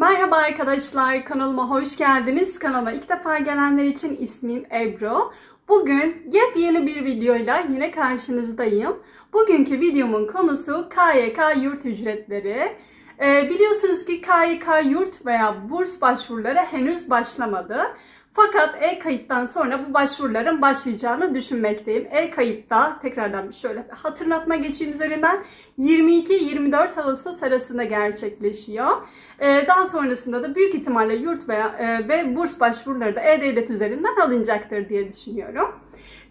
Merhaba arkadaşlar, kanalıma hoş geldiniz. Kanala ilk defa gelenler için ismim Ebru. Bugün yepyeni bir videoyla yine karşınızdayım. Bugünkü videomun konusu KYK yurt ücretleri. Ee, biliyorsunuz ki KYK yurt veya burs başvuruları henüz başlamadı. Fakat e-kayıttan sonra bu başvuruların başlayacağını düşünmekteyim. E-kayıtta tekrardan şöyle hatırlatma geçeyim üzerinden 22-24 Ağustos arasında gerçekleşiyor. Ee, daha sonrasında da büyük ihtimalle yurt veya e, ve burs başvuruları da e-devlet üzerinden alınacaktır diye düşünüyorum.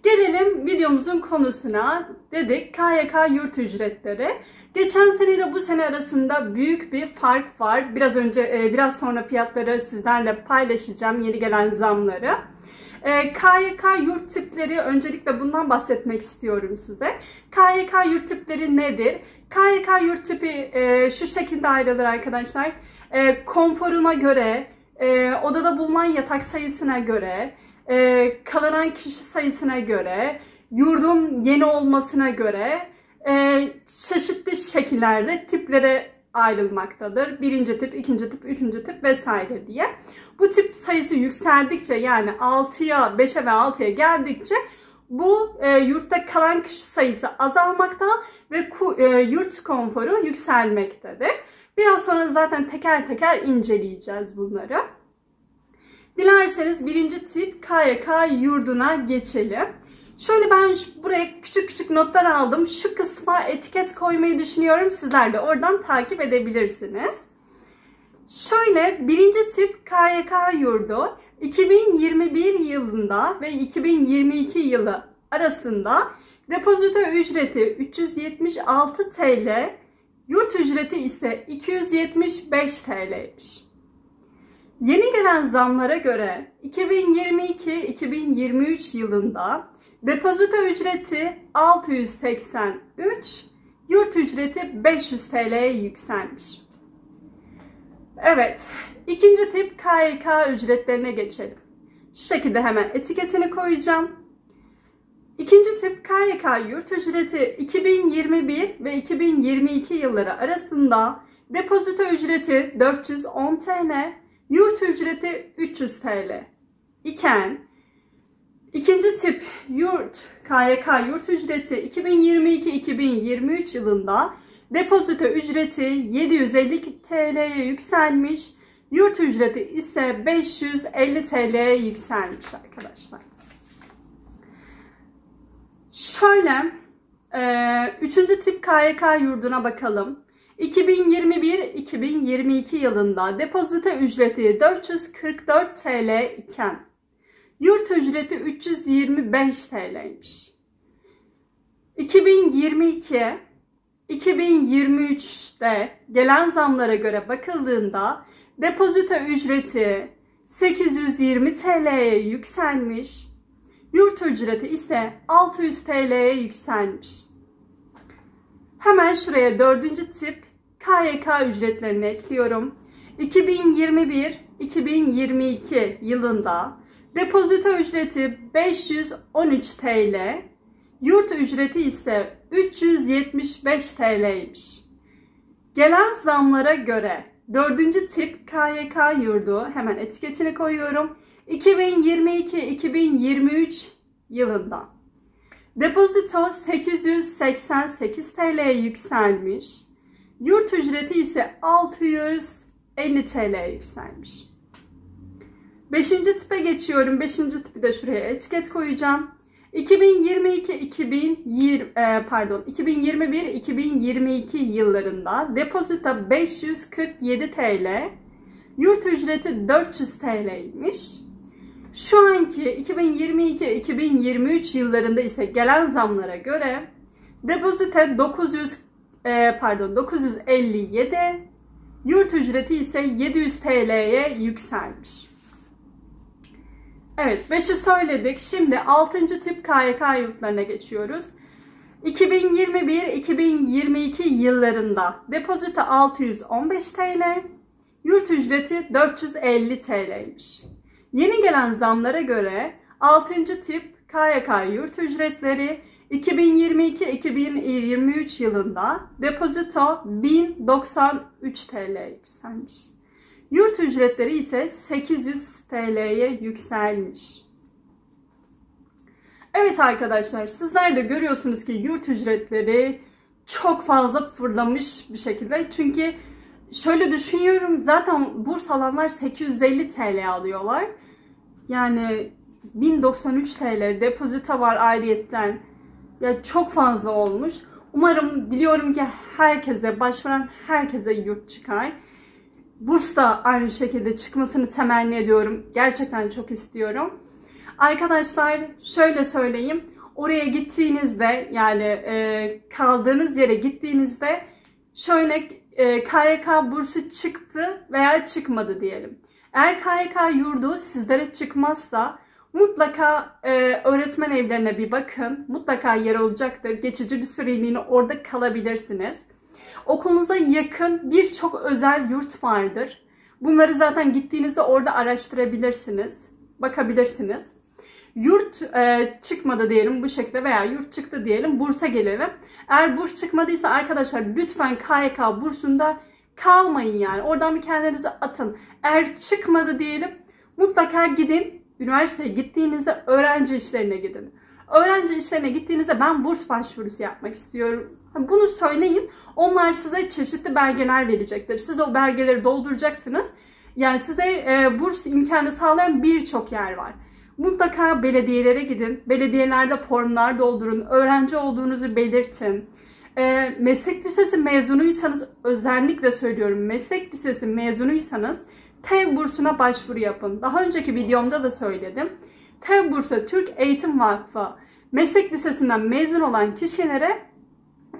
Gelelim videomuzun konusuna. Dedik KYK yurt ücretleri. Geçen seneyle bu sene arasında büyük bir fark var. Biraz önce e, biraz sonra fiyatları sizlerle paylaşacağım yeni gelen zamları. KYK e, yurt tipleri öncelikle bundan bahsetmek istiyorum size. KYK yurt tipleri nedir? KYK yurt tipi e, şu şekilde ayrılır arkadaşlar. Konforuna göre, odada bulunan yatak sayısına göre, kalınan kişi sayısına göre, yurdun yeni olmasına göre e, çeşitli şekillerde tiplere ayrılmaktadır. Birinci tip, ikinci tip, üçüncü tip vesaire diye. Bu tip sayısı yükseldikçe yani 6'ya, 5'e ve 6'ya geldikçe bu e, yurtta kalan kişi sayısı azalmakta ve ku, e, yurt konforu yükselmektedir. Biraz sonra zaten teker teker inceleyeceğiz bunları. Dilerseniz birinci tip KYK yurduna geçelim. Şöyle ben buraya küçük küçük notlar aldım. Şu kısma etiket koymayı düşünüyorum. Sizler de oradan takip edebilirsiniz. Şöyle birinci tip KYK yurdu 2021 yılında ve 2022 yılı arasında depozito ücreti 376 TL, yurt ücreti ise 275 TL'ymiş. Yeni gelen zamlara göre 2022-2023 yılında Depozito ücreti 683, yurt ücreti 500 TL'ye yükselmiş. Evet, ikinci tip KYK ücretlerine geçelim. Şu şekilde hemen etiketini koyacağım. İkinci tip KYK yurt ücreti 2021 ve 2022 yılları arasında depozito ücreti 410 TL, yurt ücreti 300 TL iken İkinci tip yurt KYK yurt ücreti 2022-2023 yılında depozito ücreti 750 TL'ye yükselmiş. Yurt ücreti ise 550 TL'ye yükselmiş arkadaşlar. Şöyle e, üçüncü tip KYK yurduna bakalım. 2021-2022 yılında depozito ücreti 444 TL iken Yurt ücreti 325 TL'ymiş. 2022 2023'te gelen zamlara göre bakıldığında depozito ücreti 820 TL'ye yükselmiş. Yurt ücreti ise 600 TL'ye yükselmiş. Hemen şuraya dördüncü tip KYK ücretlerini ekliyorum. 2021-2022 yılında Depozito ücreti 513 TL, yurt ücreti ise 375 TL'ymiş. Gelen zamlara göre 4. tip KYK yurdu hemen etiketini koyuyorum. 2022-2023 yılında depozito 888 TL'ye yükselmiş. Yurt ücreti ise 650 TL'ye yükselmiş. Beşinci tipe geçiyorum. Beşinci tipi de şuraya etiket koyacağım. 2022 2020 e, pardon 2021 2022 yıllarında depozito 547 TL, yurt ücreti 400 TL'ymiş. Şu anki 2022 2023 yıllarında ise gelen zamlara göre depozito 900 e, pardon 957, yurt ücreti ise 700 TL'ye yükselmiş. Evet 5'i söyledik. Şimdi 6. tip KYK yurtlarına geçiyoruz. 2021-2022 yıllarında depozito 615 TL, yurt ücreti 450 TL'ymiş. Yeni gelen zamlara göre 6. tip KYK yurt ücretleri 2022-2023 yılında depozito 1093 TL yükselmiş. Yurt ücretleri ise 800 TL'ye yükselmiş. Evet arkadaşlar sizler de görüyorsunuz ki yurt ücretleri çok fazla fırlamış bir şekilde. Çünkü şöyle düşünüyorum zaten burs alanlar 850 TL alıyorlar. Yani 1093 TL depozita var ayrıyetten. Ya çok fazla olmuş. Umarım diliyorum ki herkese başvuran herkese yurt çıkar. Burs da aynı şekilde çıkmasını temenni ediyorum. Gerçekten çok istiyorum. Arkadaşlar şöyle söyleyeyim. Oraya gittiğinizde yani e, kaldığınız yere gittiğinizde şöyle e, KYK bursu çıktı veya çıkmadı diyelim. Eğer KYK yurdu sizlere çıkmazsa mutlaka e, öğretmen evlerine bir bakın. Mutlaka yer olacaktır. Geçici bir süreliğine orada kalabilirsiniz. Okulunuza yakın birçok özel yurt vardır. Bunları zaten gittiğinizde orada araştırabilirsiniz. Bakabilirsiniz. Yurt e, çıkmadı diyelim bu şekilde veya yurt çıktı diyelim bursa gelelim. Eğer burs çıkmadıysa arkadaşlar lütfen KYK bursunda kalmayın yani. Oradan bir kendinizi atın. Eğer çıkmadı diyelim mutlaka gidin. Üniversiteye gittiğinizde öğrenci işlerine gidin. Öğrenci işlerine gittiğinizde ben burs başvurusu yapmak istiyorum. Bunu söyleyin. Onlar size çeşitli belgeler verecektir. Siz o belgeleri dolduracaksınız. Yani size e, burs imkanı sağlayan birçok yer var. Mutlaka belediyelere gidin. Belediyelerde formlar doldurun. Öğrenci olduğunuzu belirtin. E, meslek lisesi mezunuysanız özellikle söylüyorum. Meslek lisesi mezunuysanız TEV bursuna başvuru yapın. Daha önceki videomda da söyledim. TEV bursu Türk Eğitim Vakfı meslek lisesinden mezun olan kişilere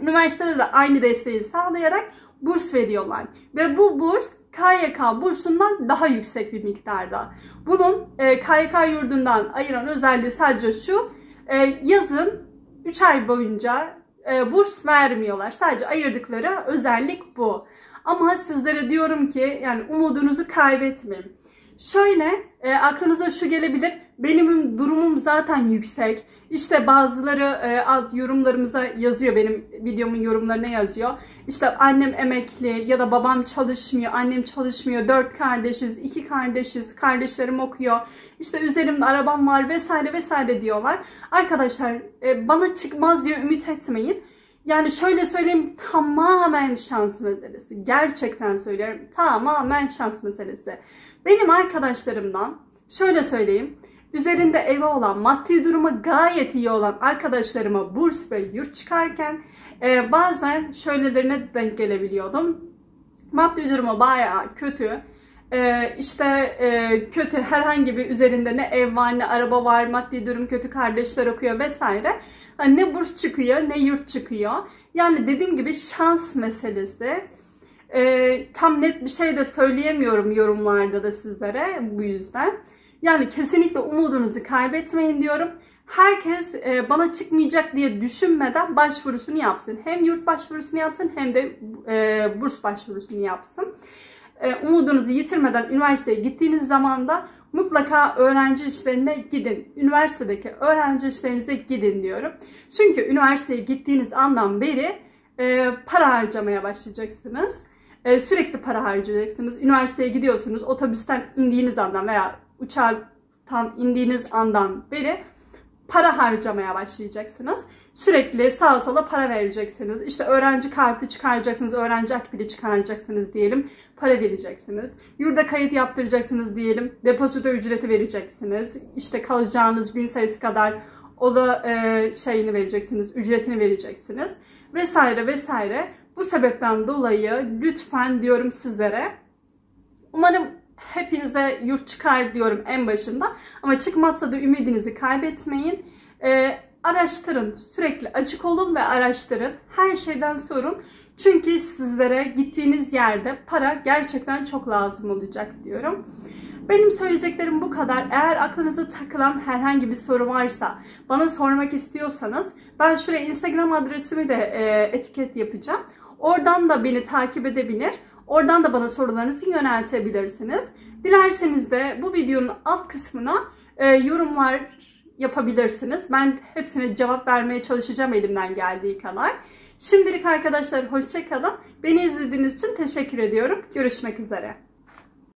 üniversitede de aynı desteği sağlayarak burs veriyorlar. Ve bu burs KYK bursundan daha yüksek bir miktarda. Bunun e, KYK yurdundan ayıran özelliği sadece şu. E, yazın 3 ay boyunca e, burs vermiyorlar. Sadece ayırdıkları özellik bu. Ama sizlere diyorum ki yani umudunuzu kaybetmeyin. Şöyle e, aklınıza şu gelebilir. Benim durumum zaten yüksek. İşte bazıları e, alt yorumlarımıza yazıyor. Benim videomun yorumlarına yazıyor. İşte annem emekli ya da babam çalışmıyor, annem çalışmıyor. Dört kardeşiz, iki kardeşiz, kardeşlerim okuyor. İşte üzerimde arabam var vesaire vesaire diyorlar. Arkadaşlar e, bana çıkmaz diye ümit etmeyin. Yani şöyle söyleyeyim tamamen şans meselesi. Gerçekten söylüyorum tamamen şans meselesi. Benim arkadaşlarımdan şöyle söyleyeyim. Üzerinde evi olan, maddi durumu gayet iyi olan arkadaşlarıma burs ve yurt çıkarken e, bazen şöylelerine denk gelebiliyordum. Maddi durumu bayağı kötü. Ee, işte e, kötü herhangi bir üzerinde ne ev var ne araba var maddi durum kötü kardeşler okuyor vesaire. Hani ne burs çıkıyor ne yurt çıkıyor. Yani dediğim gibi şans meselesi. Ee, tam net bir şey de söyleyemiyorum yorumlarda da sizlere bu yüzden. Yani kesinlikle umudunuzu kaybetmeyin diyorum. Herkes e, bana çıkmayacak diye düşünmeden başvurusunu yapsın. Hem yurt başvurusunu yapsın hem de e, burs başvurusunu yapsın. E, umudunuzu yitirmeden üniversiteye gittiğiniz zaman da mutlaka öğrenci işlerine gidin. Üniversitedeki öğrenci işlerinize gidin diyorum. Çünkü üniversiteye gittiğiniz andan beri para harcamaya başlayacaksınız. Sürekli para harcayacaksınız. Üniversiteye gidiyorsunuz. Otobüsten indiğiniz andan veya uçaktan indiğiniz andan beri para harcamaya başlayacaksınız. Sürekli sağa sola para vereceksiniz. İşte öğrenci kartı çıkaracaksınız, öğrenci akbili çıkaracaksınız diyelim. Para vereceksiniz. Yurda kayıt yaptıracaksınız diyelim. Depozito ücreti vereceksiniz. İşte kalacağınız gün sayısı kadar o da e, şeyini vereceksiniz, ücretini vereceksiniz. Vesaire vesaire. Bu sebepten dolayı lütfen diyorum sizlere. Umarım hepinize yurt çıkar diyorum en başında. Ama çıkmazsa da ümidinizi kaybetmeyin. Ee, araştırın. Sürekli açık olun ve araştırın. Her şeyden sorun. Çünkü sizlere gittiğiniz yerde para gerçekten çok lazım olacak diyorum. Benim söyleyeceklerim bu kadar. Eğer aklınıza takılan herhangi bir soru varsa, bana sormak istiyorsanız ben şuraya Instagram adresimi de e, etiket yapacağım. Oradan da beni takip edebilir. Oradan da bana sorularınızı yöneltebilirsiniz. Dilerseniz de bu videonun alt kısmına e, yorumlar yapabilirsiniz. Ben hepsine cevap vermeye çalışacağım elimden geldiği kadar. Şimdilik arkadaşlar hoşçakalın. Beni izlediğiniz için teşekkür ediyorum. Görüşmek üzere.